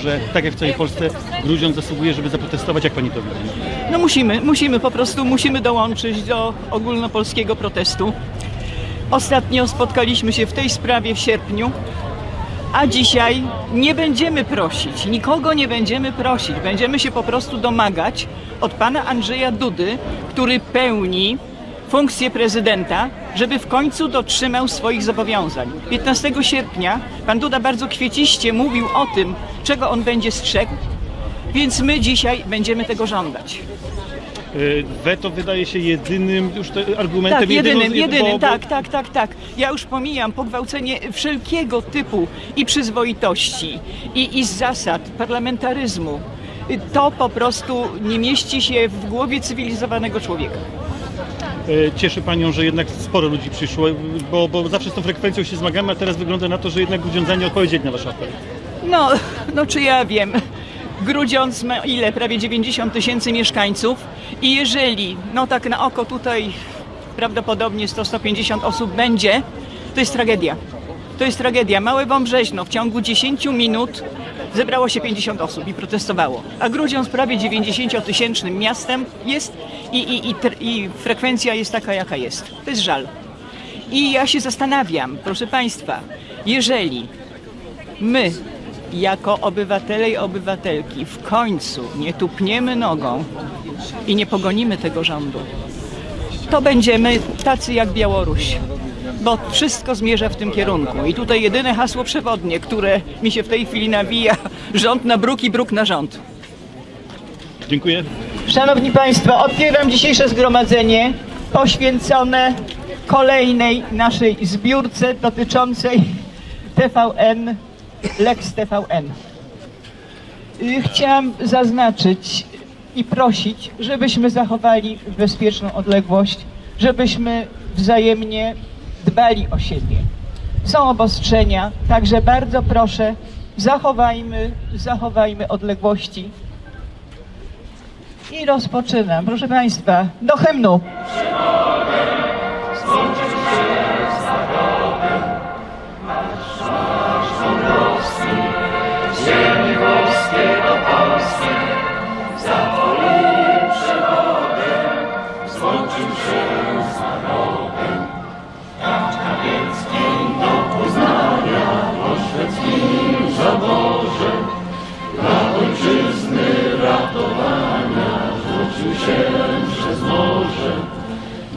że tak jak w całej Polsce Grudziądz zasługuje, żeby zaprotestować, jak Pani to widzi? No musimy, musimy po prostu, musimy dołączyć do ogólnopolskiego protestu. Ostatnio spotkaliśmy się w tej sprawie w sierpniu, a dzisiaj nie będziemy prosić, nikogo nie będziemy prosić. Będziemy się po prostu domagać od pana Andrzeja Dudy, który pełni funkcję prezydenta, żeby w końcu dotrzymał swoich zobowiązań. 15 sierpnia pan Duda bardzo kwieciście mówił o tym, czego on będzie strzegł, więc my dzisiaj będziemy tego żądać. Y, Weto wydaje się jedynym już te argumentem. Tak, jedynym, jedyną- jedynym, bo- tak, tak, tak, tak. Ja już pomijam pogwałcenie wszelkiego typu i przyzwoitości, i, i zasad parlamentaryzmu. To po prostu nie mieści się w głowie cywilizowanego człowieka. E, Cieszy Panią, że jednak sporo ludzi przyszło, bo, bo zawsze z tą frekwencją się zmagamy, a teraz wygląda na to, że jednak Grudziądzanie odpowiedzieli na Wasz apel. No, no czy ja wiem. Grudziądz ma ile? Prawie 90 tysięcy mieszkańców i jeżeli, no tak na oko tutaj prawdopodobnie 100-150 osób będzie, to jest tragedia. To jest tragedia. Małe Wąbrzeźno w ciągu 10 minut zebrało się 50 osób i protestowało. A Grudziądz prawie 90-tysięcznym miastem jest i, i, i, i frekwencja jest taka, jaka jest. To jest żal. I ja się zastanawiam, proszę Państwa, jeżeli my, jako obywatele i obywatelki, w końcu nie tupniemy nogą i nie pogonimy tego rządu, to będziemy tacy jak Białoruś. Bo wszystko zmierza w tym kierunku. I tutaj jedyne hasło przewodnie, które mi się w tej chwili nawija, rząd na bruk i bruk na rząd. Dziękuję. Szanowni Państwo, otwieram dzisiejsze zgromadzenie poświęcone kolejnej naszej zbiórce dotyczącej TVN, Lex TVN. Y, Chciałam zaznaczyć i prosić, żebyśmy zachowali bezpieczną odległość, żebyśmy wzajemnie dbali o siebie. Są obostrzenia, także bardzo proszę, zachowajmy, zachowajmy odległości. I rozpoczynam. Proszę Państwa, do hymnu.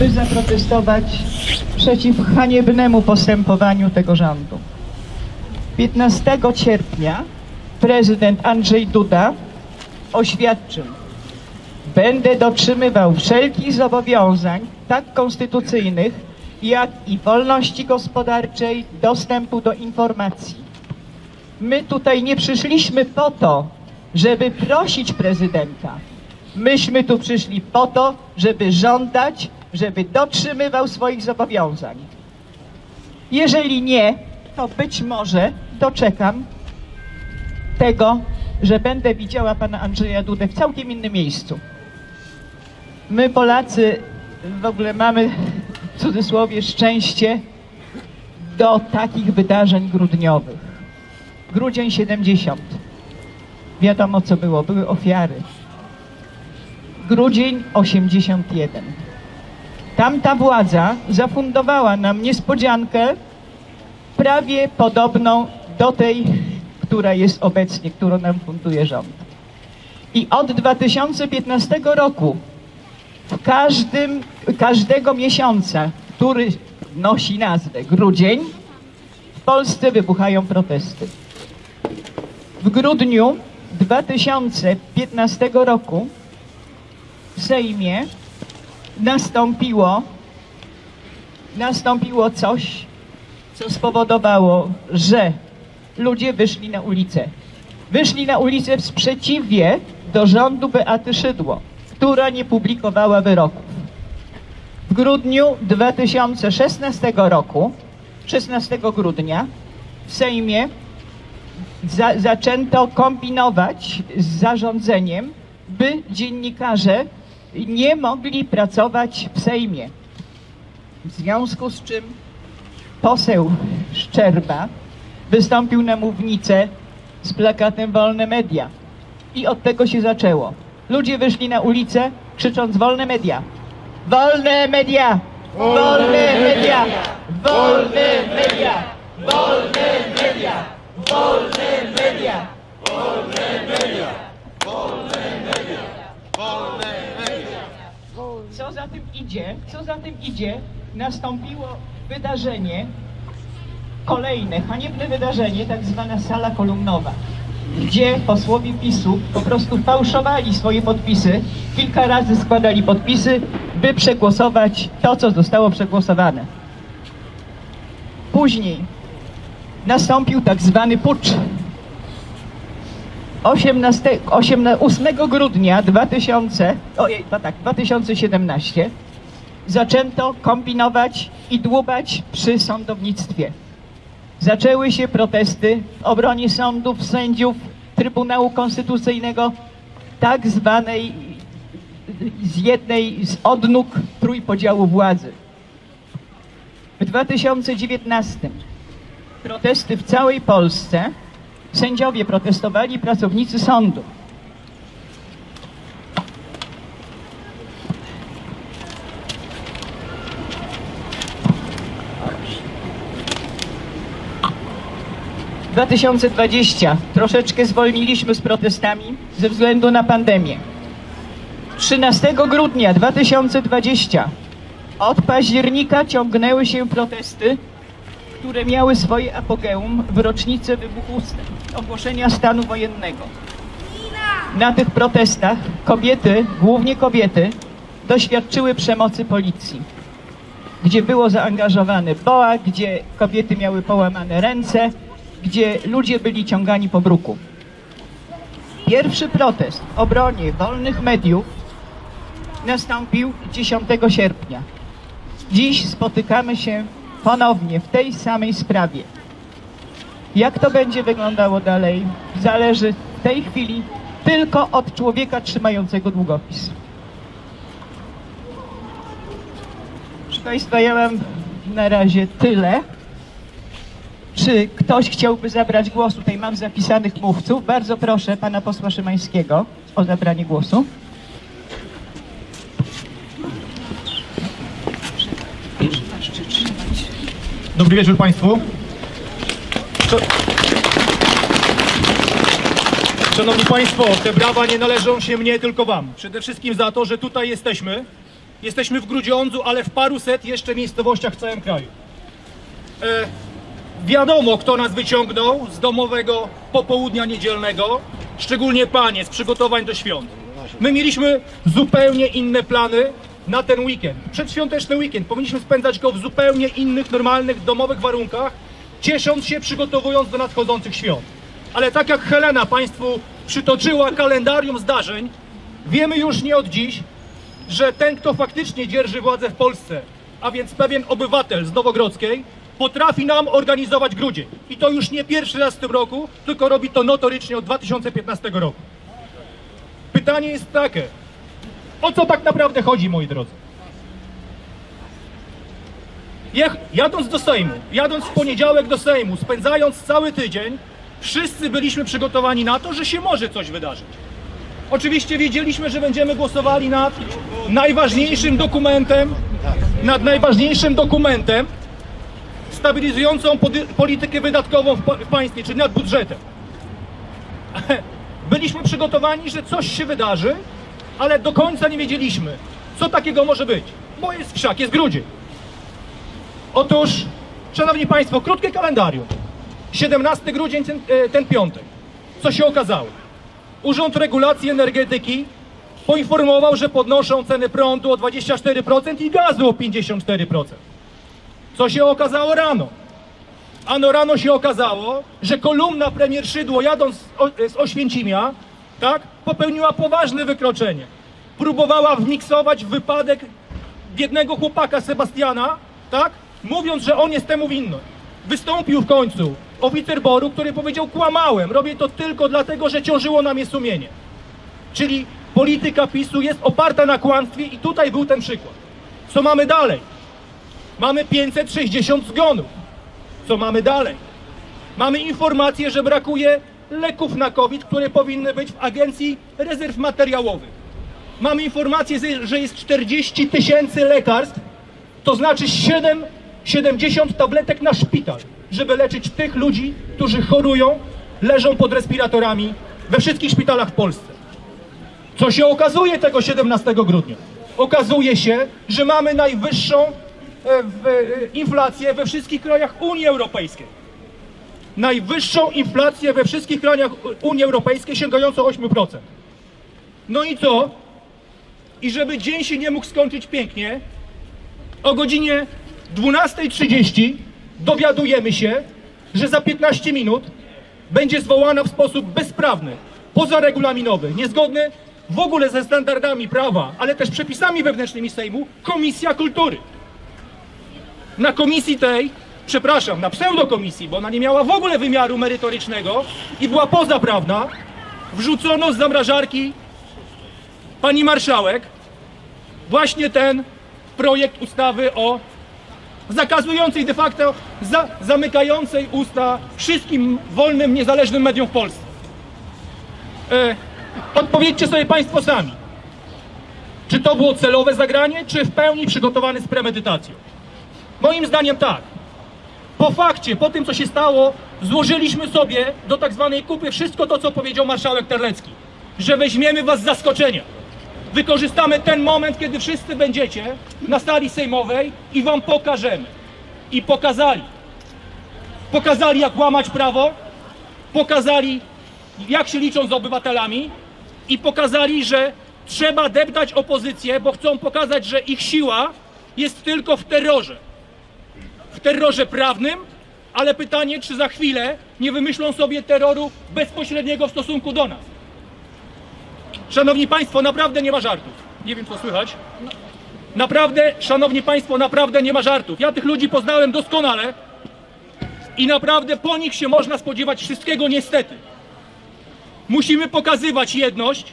by zaprotestować przeciw haniebnemu postępowaniu tego rządu. 15 sierpnia prezydent Andrzej Duda oświadczył, będę dotrzymywał wszelkich zobowiązań, tak konstytucyjnych, jak i wolności gospodarczej, dostępu do informacji. My tutaj nie przyszliśmy po to, żeby prosić prezydenta. Myśmy tu przyszli po to, żeby żądać, żeby dotrzymywał swoich zobowiązań. Jeżeli nie, to być może doczekam tego, że będę widziała pana Andrzeja Dudę w całkiem innym miejscu. My Polacy w ogóle mamy w cudzysłowie szczęście do takich wydarzeń grudniowych. Grudzień 70. Wiadomo co było, były ofiary. Grudzień 81. Tamta władza zafundowała nam niespodziankę prawie podobną do tej, która jest obecnie, którą nam funduje rząd. I od 2015 roku w każdym, każdego miesiąca, który nosi nazwę grudzień, w Polsce wybuchają protesty. W grudniu 2015 roku w Sejmie nastąpiło, nastąpiło coś, co spowodowało, że ludzie wyszli na ulicę. wyszli na ulicę w sprzeciwie do rządu Beaty Szydło, która nie publikowała wyroków. W grudniu 2016 roku, 16 grudnia, w Sejmie za, zaczęto kombinować z zarządzeniem, by dziennikarze nie mogli pracować w Sejmie. W związku z czym poseł Szczerba wystąpił na mównicę z plakatem Wolne Media. I od tego się zaczęło. Ludzie wyszli na ulicę krzycząc Wolne Media. Wolne media! Wolne media! Wolne media! Wolne media! Wolne media! Co za tym idzie? Co za tym idzie? Nastąpiło wydarzenie, kolejne haniebne wydarzenie, tak zwana sala kolumnowa, gdzie posłowie PiSu po prostu fałszowali swoje podpisy, kilka razy składali podpisy, by przegłosować to, co zostało przegłosowane. Później nastąpił tak zwany pucz. 18, 18, 8 grudnia 2000, ojej, tak, 2017 zaczęto kombinować i dłubać przy sądownictwie. Zaczęły się protesty w obronie sądów, sędziów, Trybunału Konstytucyjnego, tak zwanej z jednej z odnóg trójpodziału władzy. W 2019 protesty w całej Polsce, sędziowie protestowali, pracownicy sądu. W 2020 troszeczkę zwolniliśmy z protestami ze względu na pandemię. 13 grudnia 2020 od października ciągnęły się protesty, które miały swoje apogeum w rocznicę wybuchu st- ogłoszenia stanu wojennego. Na tych protestach kobiety, głównie kobiety, doświadczyły przemocy policji, gdzie było zaangażowane BOA, gdzie kobiety miały połamane ręce, gdzie ludzie byli ciągani po bruku. Pierwszy protest w obronie wolnych mediów nastąpił 10 sierpnia. Dziś spotykamy się ponownie w tej samej sprawie. Jak to będzie wyglądało dalej, zależy w tej chwili tylko od człowieka trzymającego długopis. Proszę Państwa, ja mam na razie tyle. Czy ktoś chciałby zabrać głos? Tutaj mam zapisanych mówców. Bardzo proszę pana posła Szymańskiego o zabranie głosu. Dobry wieczór Państwu. Sz- Szanowni Państwo, te brawa nie należą się mnie, tylko Wam. Przede wszystkim za to, że tutaj jesteśmy. Jesteśmy w Grudziądzu, ale w paruset jeszcze miejscowościach w całym kraju. E, wiadomo, kto nas wyciągnął z domowego popołudnia niedzielnego, szczególnie Panie z przygotowań do świąt. My mieliśmy zupełnie inne plany na ten weekend. Przedświąteczny weekend. Powinniśmy spędzać go w zupełnie innych, normalnych, domowych warunkach, ciesząc się, przygotowując do nadchodzących świąt. Ale tak jak Helena Państwu przytoczyła kalendarium zdarzeń, wiemy już nie od dziś, że ten, kto faktycznie dzierży władzę w Polsce, a więc pewien obywatel z Nowogrodzkiej, potrafi nam organizować grudzień. I to już nie pierwszy raz w tym roku, tylko robi to notorycznie od 2015 roku. Pytanie jest takie, o co tak naprawdę chodzi, moi drodzy? Jadąc do Sejmu, jadąc w poniedziałek do Sejmu, spędzając cały tydzień, wszyscy byliśmy przygotowani na to, że się może coś wydarzyć. Oczywiście wiedzieliśmy, że będziemy głosowali nad najważniejszym dokumentem, nad najważniejszym dokumentem stabilizującą politykę wydatkową w, w państwie, czyli nad budżetem. Byliśmy przygotowani, że coś się wydarzy, ale do końca nie wiedzieliśmy, co takiego może być, bo jest wszak, jest grudzień. Otóż, Szanowni Państwo, krótkie kalendarium. 17 grudzień, ten, e, ten piątek. Co się okazało? Urząd Regulacji Energetyki poinformował, że podnoszą ceny prądu o 24% i gazu o 54%. Co się okazało rano? Ano rano się okazało, że kolumna premier Szydło jadąc z, Oświęcimia, tak, popełniła poważne wykroczenie. Próbowała wmiksować w wypadek biednego chłopaka Sebastiana, tak, mówiąc, że on jest temu winny. Wystąpił w końcu oficer Boru, który powiedział, kłamałem, robię to tylko dlatego, że ciążyło na mnie sumienie. Czyli polityka PiSu jest oparta na kłamstwie i tutaj był ten przykład. Co mamy dalej? Mamy 560 zgonów. Co mamy dalej? Mamy informację, że brakuje leków na COVID, które powinny być w Agencji Rezerw Materiałowych. Mamy informację, że- jest 40 tysięcy lekarstw, to znaczy 7, 70 tabletek na szpital, żeby leczyć tych ludzi, którzy chorują, leżą pod respiratorami we wszystkich szpitalach w Polsce. Co się okazuje tego 17 grudnia? Okazuje się, że mamy najwyższą e, e, inflację we wszystkich krajach Unii Europejskiej. Najwyższą inflację we wszystkich krajach Unii Europejskiej sięgającą 8%. No i co? I żeby dzień się nie mógł skończyć pięknie, o godzinie 12.30 dowiadujemy się, że za 15 minut będzie zwołana w sposób bezprawny, pozaregulaminowy, niezgodny w ogóle ze standardami prawa, ale też przepisami wewnętrznymi Sejmu, Komisja Kultury. Na komisji tej, przepraszam, na pseudokomisji, bo ona nie miała w ogóle wymiaru merytorycznego i była pozaprawna, wrzucono z zamrażarki pani marszałek właśnie ten projekt ustawy o zakazującej de facto, za, zamykającej usta wszystkim wolnym, niezależnym mediom w Polsce. E, odpowiedzcie sobie Państwo sami. Czy to było celowe zagranie, czy w pełni przygotowane z premedytacją? Moim zdaniem tak. Po fakcie, po tym co się stało, złożyliśmy sobie do tak zwanej kupy wszystko to, co powiedział marszałek Terlecki. Że weźmiemy was z zaskoczenia. Wykorzystamy ten moment, kiedy wszyscy będziecie na sali sejmowej i wam pokażemy. I pokazali. Pokazali, jak łamać prawo, pokazali, jak się liczą z obywatelami i pokazali, że trzeba deptać opozycję, bo chcą pokazać, że ich siła jest tylko w terrorze. W terrorze prawnym, ale pytanie, czy za chwilę nie wymyślą sobie terroru bezpośredniego w stosunku do nas. Szanowni Państwo, naprawdę nie ma żartów. Nie wiem, co słychać. Naprawdę, Szanowni Państwo, naprawdę nie ma żartów. Ja tych ludzi poznałem doskonale i naprawdę po nich się można spodziewać wszystkiego niestety. Musimy pokazywać jedność,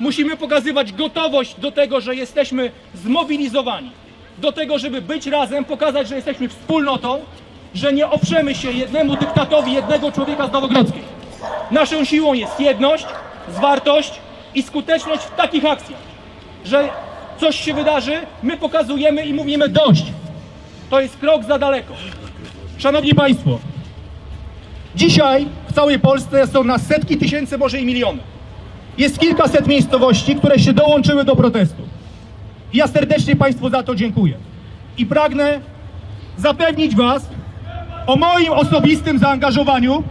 musimy pokazywać gotowość do tego, że jesteśmy zmobilizowani, do tego, żeby być razem, pokazać, że jesteśmy wspólnotą, że nie oprzemy się jednemu dyktatowi jednego człowieka z Nowogrodzkiej. Naszą siłą jest jedność, zwartość i skuteczność w takich akcjach, że coś się wydarzy, my pokazujemy i mówimy dość. To jest krok za daleko. Szanowni Państwo, dzisiaj w całej Polsce są nas setki tysięcy, może i miliony. Jest kilkaset miejscowości, które się dołączyły do protestu. Ja serdecznie Państwu za to dziękuję. I pragnę zapewnić Was o moim osobistym zaangażowaniu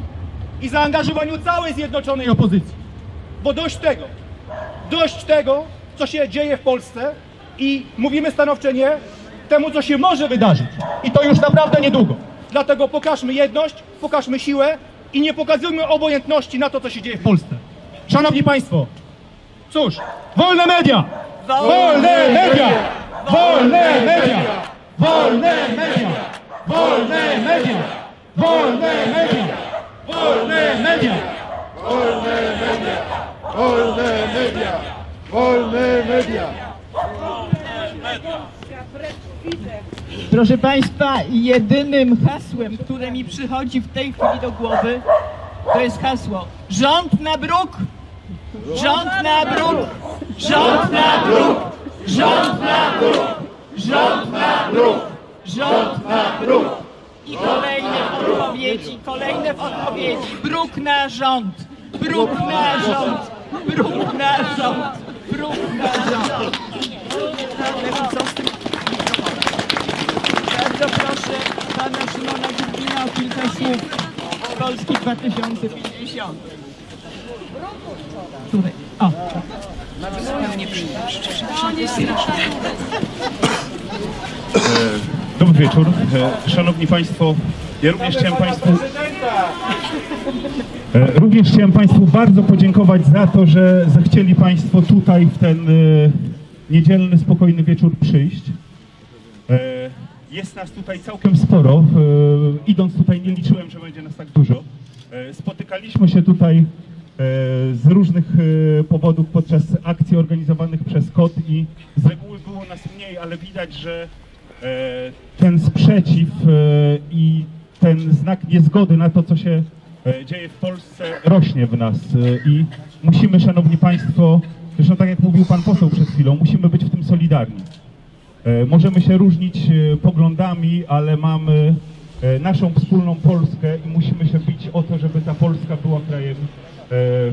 i zaangażowaniu całej zjednoczonej opozycji. Bo dość tego, dość tego, co się dzieje w Polsce i mówimy stanowcze nie temu, co się może wydarzyć. I to już naprawdę niedługo. Dlatego pokażmy jedność, pokażmy siłę i nie pokazujmy obojętności na to, co się dzieje w Polsce. Szanowni Państwo, cóż, wolne media! Wolne media! Wolne media! Wolne media! Wolne media! Wolne media! Wolne media! Wolne media! Wolne media! Proszę Państwa, jedynym hasłem, które mi przychodzi w tej chwili do głowy, to jest hasło Rząd na bruk! Rząd na bruk! Rząd na bruk! Rząd na bruk! Rząd na bruk! Rząd na bruk! I kolejne odpowiedzi, kolejne odpowiedzi. Bruk na rząd! Bruk na rząd! Brudna rząd! Brudna rząd! Bardzo proszę pana Szymona Gubina o kilka słów z Polski 2050. Tutaj. O. E, dobry wieczór. E, szanowni Państwo, ja również chciałem Państwu... E, Również chciałem Państwu bardzo podziękować za to, że zechcieli Państwo tutaj w ten e, niedzielny, spokojny wieczór przyjść. E, Jest nas tutaj całkiem sporo. Idąc tutaj nie liczyłem, że będzie nas tak dużo. Spotykaliśmy się tutaj z różnych powodów podczas akcji organizowanych przez KOT i z reguły było nas mniej, ale widać, że ten sprzeciw i ten znak niezgody na to, co się e, dzieje w Polsce, rośnie w nas e, i musimy, Szanowni Państwo, zresztą tak jak mówił Pan poseł przed chwilą, musimy być w tym solidarni. E, Możemy się różnić poglądami, ale mamy naszą wspólną Polskę i musimy się bić o to, żeby ta Polska była krajem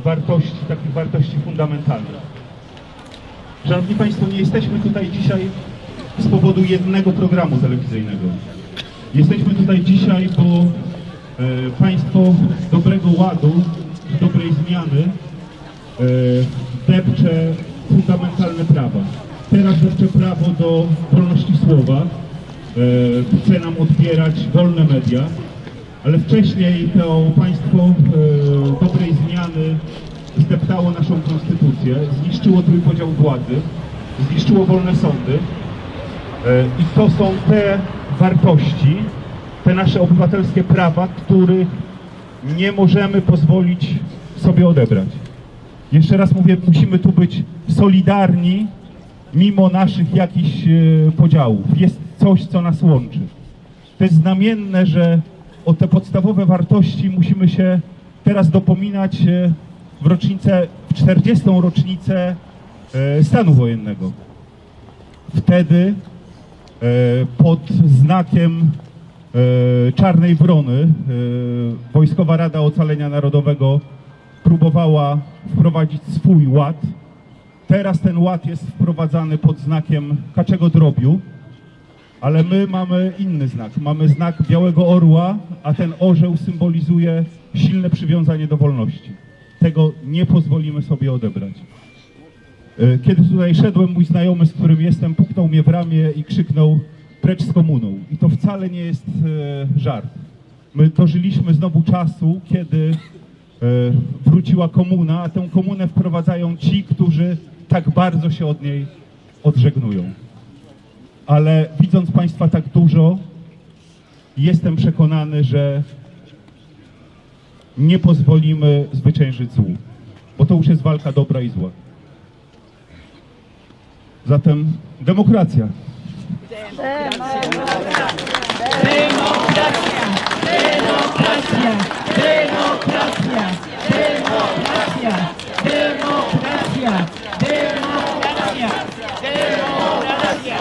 wartości, takich wartości fundamentalnych. Szanowni Państwo, nie jesteśmy tutaj dzisiaj z powodu jednego programu telewizyjnego. Jesteśmy tutaj dzisiaj, bo e, Państwo dobrego ładu, dobrej zmiany e, depcze fundamentalne prawa. Teraz depcze prawo do wolności słowa, e, chce nam odbierać wolne media, ale wcześniej to państwo e, dobrej zmiany zdeptało naszą konstytucję, zniszczyło trójpodział władzy, zniszczyło wolne sądy i to są te wartości, te nasze obywatelskie prawa, których nie możemy pozwolić sobie odebrać. Jeszcze raz mówię, musimy tu być solidarni mimo naszych jakichś e, podziałów. Jest coś, co nas łączy. To jest znamienne, że o te podstawowe wartości musimy się teraz dopominać e, w rocznicę, w 40. rocznicę e, stanu wojennego. Wtedy pod znakiem e, Czarnej Wrony e, Wojskowa Rada Ocalenia Narodowego próbowała wprowadzić swój ład. Teraz ten ład jest wprowadzany pod znakiem kaczego drobiu, ale my mamy inny znak. Mamy znak Białego Orła, a ten orzeł symbolizuje silne przywiązanie do wolności. Tego nie pozwolimy sobie odebrać. E, Kiedy tutaj szedłem, mój znajomy, z którym jestem, puknął mnie w ramię i krzyknął precz z komuną. I to wcale nie jest e, żart. My dożyliśmy znowu czasu, kiedy e, wróciła komuna, a tę komunę wprowadzają ci, którzy tak bardzo się od niej odżegnują. Ale widząc Państwa tak dużo, jestem przekonany, że nie pozwolimy zwyciężyć złu, bo to już jest walka dobra i zła. Zatem demokracja. Demokracja, demokracja, demokracja, demokracja, demokracja, demokracja.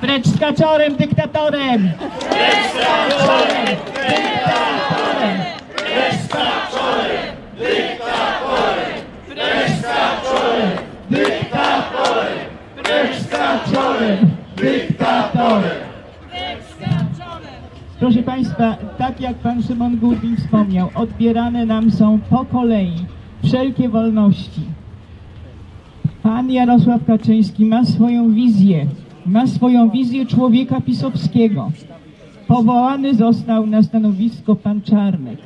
Precz z kaczorem, dyktatorem! Precz z kaczorem, dyktatorem! Precz z kaczorem, dyktatorem! Precz z kaczorem, dyktatorem! Precz z kaczorem, dyktatorem! Proszę Państwa, tak jak Pan Szymon Gurdin wspomniał, odbierane nam są po kolei wszelkie wolności. Pan Jarosław Kaczyński ma swoją wizję, ma swoją wizję człowieka pisowskiego. Powołany został na stanowisko pan Czarnek.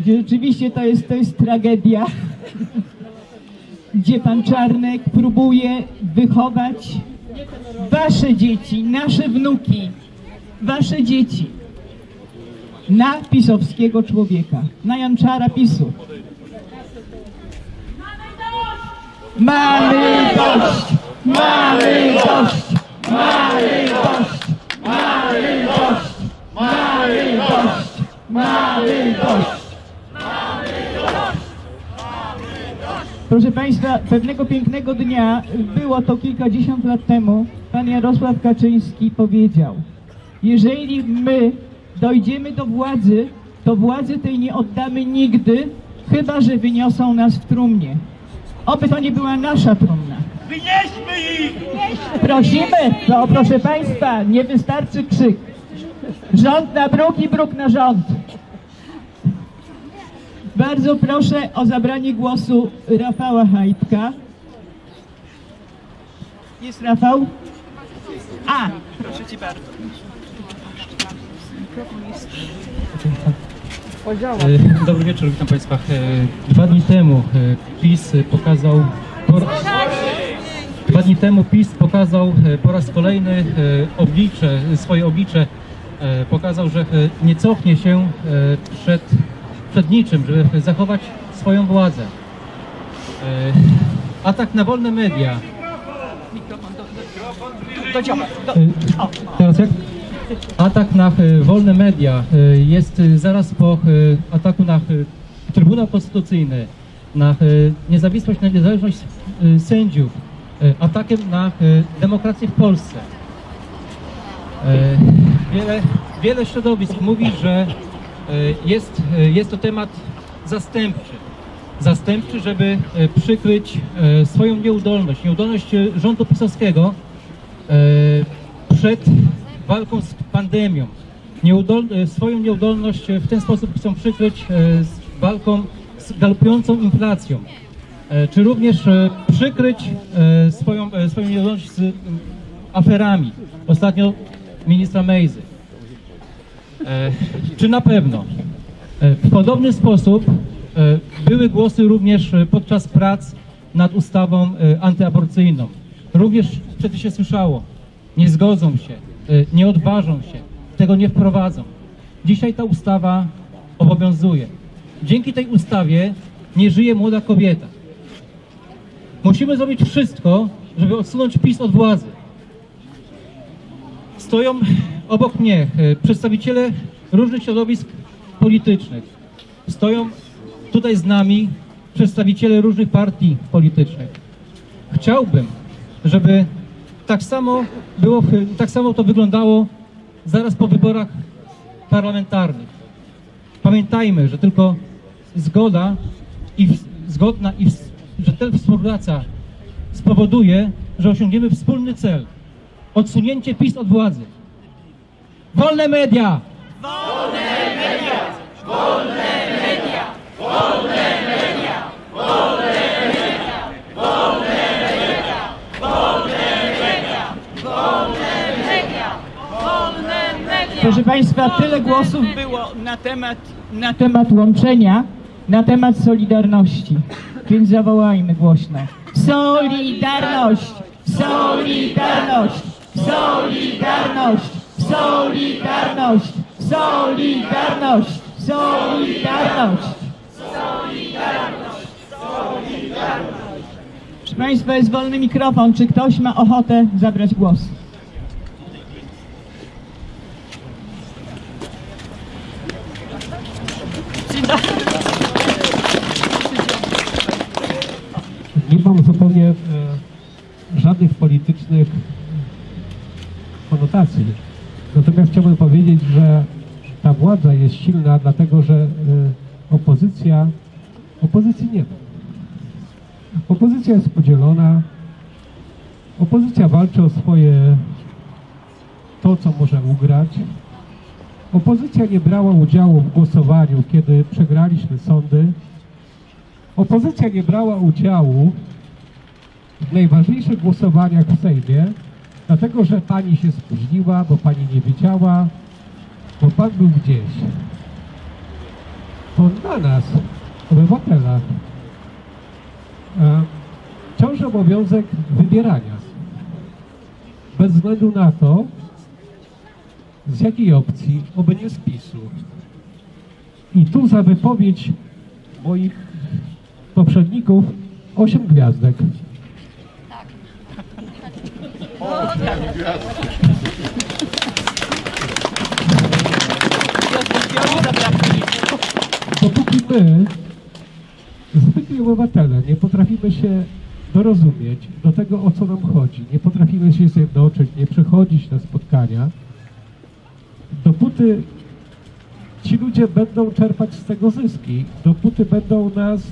Gdzie rzeczywiście to jest, to jest tragedia, gdzie pan Czarnek próbuje wychować wasze dzieci, nasze wnuki, wasze dzieci na pisowskiego człowieka, na Janczara PiSu. Mamy dość! Mamy dość! Mamy dość! Mamy dość! Mamy dość! Mamy dość! Proszę Państwa, pewnego pięknego dnia, było to kilkadziesiąt lat temu, pan Jarosław Kaczyński powiedział, jeżeli my dojdziemy do władzy, to władzy tej nie oddamy nigdy, chyba że wyniosą nas w trumnie. Oby to nie była nasza trumna. Wynieśmy ich! Prosimy, no proszę Państwa, nie wystarczy krzyk. Rząd na bruk i bruk na rząd. Bardzo proszę o zabranie głosu Rafała Hajtka. Jest Rafał? A, proszę Cię bardzo. E, Dobry wieczór, witam Państwa. E, Dwa dni temu e, PiS pokazał po, dwa dni temu PiS pokazał e, po raz kolejny e, oblicze, swoje oblicze. E, Pokazał, że e, nie cofnie się e, przed, przed niczym, żeby zachować swoją władzę. E, Atak na wolne media. E, Teraz jak? Atak na e, wolne media jest zaraz po ataku na Trybunał Konstytucyjny, na niezawisłość, na niezależność sędziów, atakiem na demokrację w Polsce. Wiele, wiele środowisk mówi, że jest, e, jest to temat zastępczy. Zastępczy, żeby e, przykryć e, swoją nieudolność, nieudolność e, rządu pisowskiego e, przed walką z pandemią. Nieudol, e, swoją nieudolność e, w ten sposób chcą przykryć e, walką z galopującą inflacją. E, Czy również e, przykryć e, swoją, e, swoją nieudolność z aferami. Ostatnio ministra Mejzy. E, Czy na pewno e, w podobny sposób e, były głosy również podczas prac nad ustawą antyaborcyjną. Również wtedy się słyszało, nie zgodzą się, nie odważą się, tego nie wprowadzą. Dzisiaj ta ustawa obowiązuje. Dzięki tej ustawie nie żyje młoda kobieta. Musimy zrobić wszystko, żeby odsunąć PiS od władzy. Stoją obok mnie e, przedstawiciele różnych środowisk politycznych. Stoją tutaj z nami przedstawiciele różnych partii politycznych. Chciałbym, żeby tak samo było, tak samo to wyglądało zaraz po wyborach parlamentarnych. Pamiętajmy, że tylko zgoda i zgodna i rzetelna współpraca spowoduje, że osiągniemy wspólny cel. Odsunięcie PiS od władzy. Wolne media! Proszę Państwa, tyle głosów było na temat, na temat łączenia, na temat Solidarności. Więc zawołajmy głośno. Solidarność! Solidarność! Solidarność! Solidarność! Solidarność! Solidarność! Proszę Państwa, jest wolny mikrofon. Czy ktoś ma ochotę zabrać głos? nie mam zupełnie e, żadnych politycznych konotacji. Natomiast chciałbym powiedzieć, że ta władza jest silna, dlatego że e, opozycja, opozycji nie ma. Opozycja jest podzielona, opozycja walczy o swoje, to co może ugrać. Opozycja nie brała udziału w głosowaniu, kiedy przegraliśmy sądy. Opozycja nie brała udziału w najważniejszych głosowaniach w Sejmie, dlatego że pani się spóźniła, bo pani nie wiedziała, bo pan był gdzieś. To na nas, obywatelach, e, ciąży obowiązek wybierania. Bez względu na to, z jakiej opcji, oby nie z PiSu. I tu za wypowiedź moich poprzedników 8 gwiazdek. Dopóki my, zwykli obywatele, nie potrafimy się dorozumieć do tego, o co nam chodzi, nie potrafimy się zjednoczyć, nie przychodzić na spotkania, dopóty ci ludzie będą czerpać z tego zyski, dopóty będą nas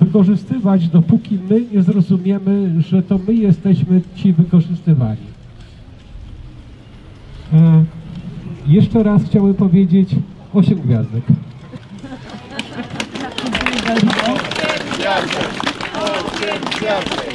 wykorzystywać, dopóki my nie zrozumiemy, że to my jesteśmy ci wykorzystywani. E, jeszcze raz chciałbym powiedzieć 8 gwiazdek. Gwiazdek.